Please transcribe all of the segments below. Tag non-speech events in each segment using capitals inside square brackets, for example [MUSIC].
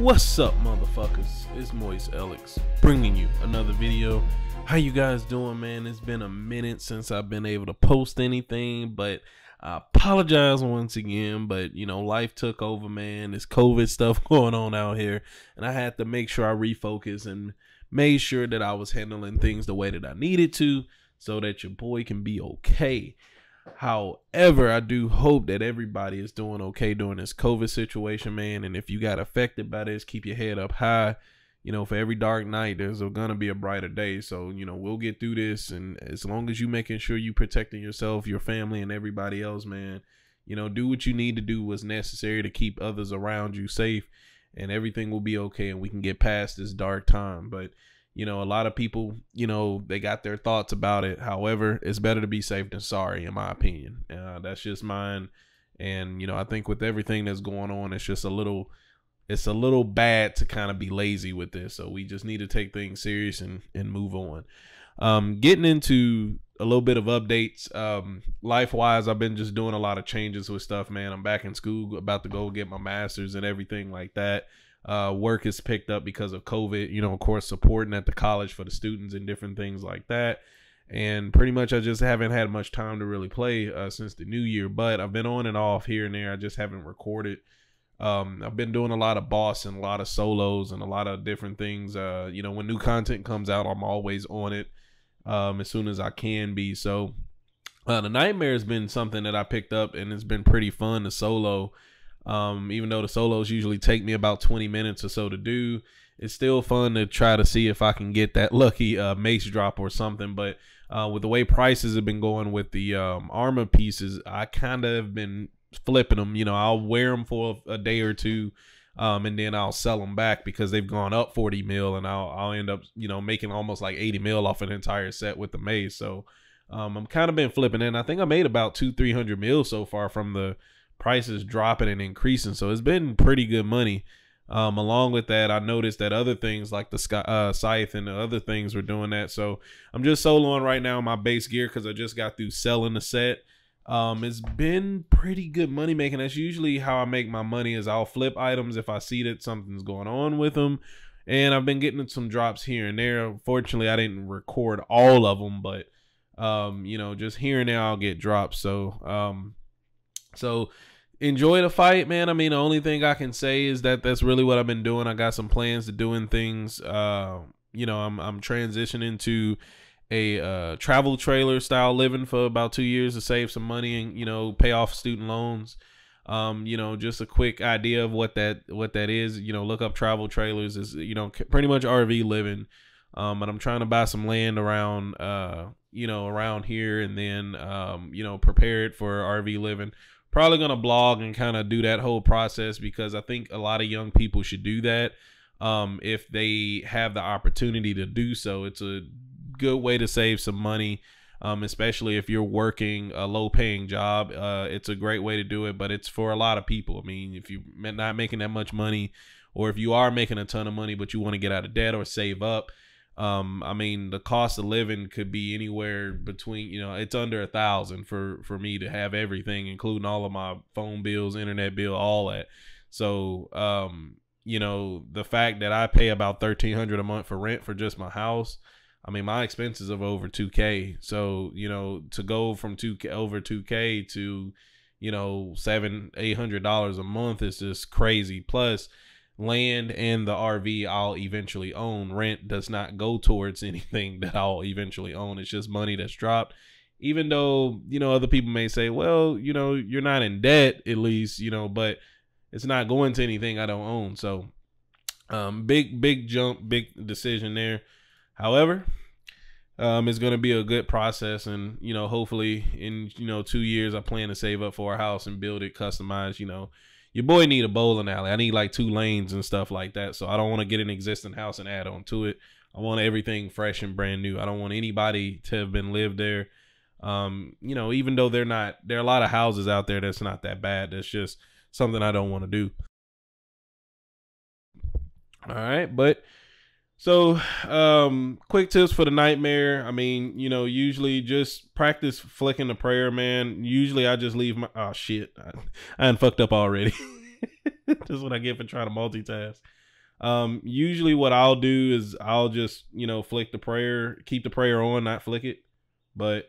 What's up, motherfuckers? It's Moist Elax bringing you another video. How you guys doing, man? It's been a minute since I've been able to post anything, but I apologize once again. But you know, life took over, man. This COVID stuff [LAUGHS] going on out here, and I had to make sure I refocus and made sure that I was handling things the way that I needed to, so that your boy can be okay. However, I do hope that everybody is doing okay during this COVID situation, man. And if you got affected by this, keep your head up high. You know, for every dark night, there's gonna be a brighter day. So, you know, we'll get through this. And as long as you making sure you protecting yourself, your family, and everybody else, man, you know, do what you need to do what's necessary to keep others around you safe, and everything will be okay, and we can get past this dark time. But you know, a lot of people, you know, they got their thoughts about it. However, it's better to be safe than sorry, in my opinion. Uh, that's just mine. And you know, I think with everything that's going on, it's just a little, it's a little bad to kind of be lazy with this. So we just need to take things serious and and move on. Um, getting into a little bit of updates. Um, life wise, I've been just doing a lot of changes with stuff, man. I'm back in school, about to go get my master's and everything like that. Uh, work is picked up because of COVID, you know, of course, supporting at the college for the students and different things like that. And pretty much, I just haven't had much time to really play uh, since the new year, but I've been on and off here and there. I just haven't recorded. Um, I've been doing a lot of boss and a lot of solos and a lot of different things. Uh, you know, when new content comes out, I'm always on it um, as soon as I can be. So, uh, the nightmare has been something that I picked up and it's been pretty fun to solo. Um, even though the solos usually take me about 20 minutes or so to do, it's still fun to try to see if I can get that lucky uh, mace drop or something. But uh, with the way prices have been going with the um, armor pieces, I kind of have been flipping them. You know, I'll wear them for a day or two. Um, and then I'll sell them back because they've gone up 40 mil and I'll, I'll end up, you know, making almost like 80 mil off an entire set with the mace. So, um, I'm kind of been flipping and I think I made about two, 300 mil so far from the, prices dropping and increasing. So it's been pretty good money. Um, along with that, I noticed that other things like the sky, uh, scythe and the other things were doing that. So I'm just soloing right now my base gear because I just got through selling the set. Um, it's been pretty good money making. That's usually how I make my money is I'll flip items if I see that something's going on with them. And I've been getting some drops here and there. Fortunately, I didn't record all of them, but um, you know, just here and there I'll get drops. So um, so enjoy the fight, man. I mean, the only thing I can say is that that's really what I've been doing. I got some plans to doing things. Uh, you know, I'm I'm transitioning to a uh, travel trailer style living for about two years to save some money and you know pay off student loans. Um, you know, just a quick idea of what that what that is. You know, look up travel trailers is you know pretty much RV living. Um, but I'm trying to buy some land around uh you know around here and then um you know prepare it for RV living probably going to blog and kind of do that whole process because I think a lot of young people should do that um, if they have the opportunity to do so. It's a good way to save some money, um, especially if you're working a low paying job. Uh, it's a great way to do it, but it's for a lot of people. I mean, if you're not making that much money, or if you are making a ton of money, but you want to get out of debt or save up, um, I mean, the cost of living could be anywhere between, you know, it's under a thousand for for me to have everything, including all of my phone bills, internet bill, all that. So, um, you know, the fact that I pay about thirteen hundred a month for rent for just my house, I mean, my expenses of over two k. So, you know, to go from two k over two k to, you know, seven eight hundred dollars a month is just crazy. Plus land and the RV I'll eventually own. Rent does not go towards [LAUGHS] anything that I'll eventually own. It's just money that's dropped. Even though, you know, other people may say, well, you know, you're not in debt at least, you know, but it's not going to anything I don't own. So, um, big, big jump, big decision there. However, um, it's going to be a good process. And, you know, hopefully in, you know, two years, I plan to save up for a house and build it customized, you know, your boy need a bowling alley. I need like two lanes and stuff like that. So I don't want to get an existing house and add on to it. I want everything fresh and brand new. I don't want anybody to have been lived there. Um, you know, even though they're not, there are a lot of houses out there that's not that bad. That's just something I don't want to do. All right, but so, um, quick tips for the nightmare. I mean, you know, usually just practice flicking the prayer, man. Usually I just leave my, oh shit, I, I fucked up already. [LAUGHS] That's what I get for trying to multitask. Um, usually what I'll do is I'll just, you know, flick the prayer, keep the prayer on, not flick it. But,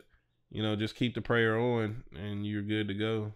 you know, just keep the prayer on and you're good to go.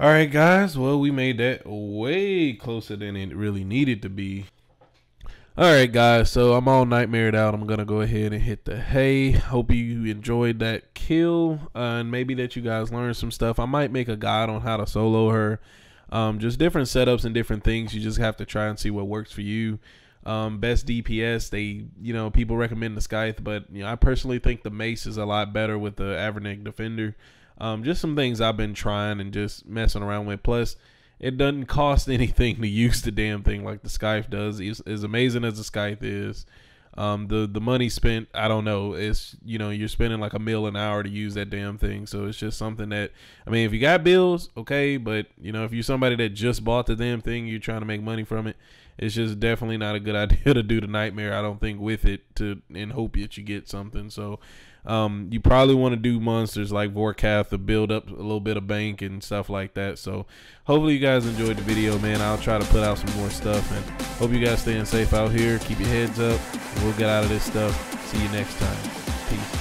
All right, guys. Well, we made that way closer than it really needed to be. All right, guys. So I'm all nightmared out. I'm gonna go ahead and hit the hay. Hope you enjoyed that kill, uh, and maybe that you guys learned some stuff. I might make a guide on how to solo her. Um, just different setups and different things. You just have to try and see what works for you. Um, best DPS, they you know people recommend the Scythe, but you know I personally think the Mace is a lot better with the Avernic Defender. Um, just some things I've been trying and just messing around with. Plus, it doesn't cost [LAUGHS] anything to use the damn thing like the Scythe does. As, as amazing as the Scythe is, um, the the money spent, I don't know. It's you know you're spending like a mill an hour to use that damn thing. So it's just something that I mean, if you got bills, okay, but you know if you're somebody that just bought the damn thing, you're trying to make money from it. It's just definitely not a good [LAUGHS] idea to do the nightmare. I don't think with it to and hope that you get something. So um, you probably want to do monsters like Vorkath to build up a little bit of bank and stuff like that. So hopefully you guys enjoyed the video, man. I'll try to put out some more stuff and hope you guys staying safe out here. Keep your heads up. we'll get out of this stuff. See you next time.